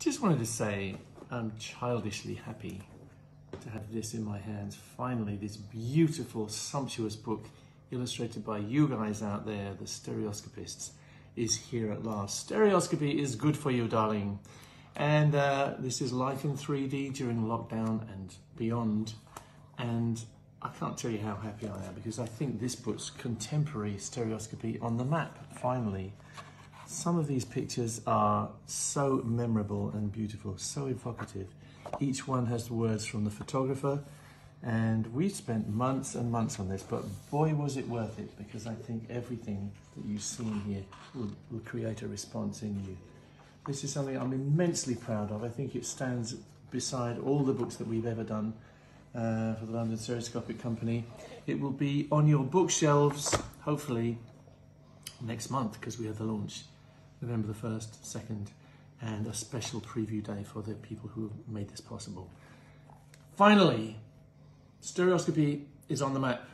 Just wanted to say I'm childishly happy to have this in my hands. Finally, this beautiful, sumptuous book illustrated by you guys out there, the stereoscopists, is here at last. Stereoscopy is good for you, darling. And uh, this is life in 3D during lockdown and beyond. And I can't tell you how happy I am because I think this puts contemporary stereoscopy on the map, finally. Some of these pictures are so memorable and beautiful, so evocative. Each one has words from the photographer, and we spent months and months on this, but boy was it worth it because I think everything that you see in here will, will create a response in you. This is something I'm immensely proud of. I think it stands beside all the books that we've ever done uh, for the London Stereoscopic Company. It will be on your bookshelves, hopefully, next month because we have the launch November the 1st, 2nd, and a special preview day for the people who made this possible. Finally, stereoscopy is on the map.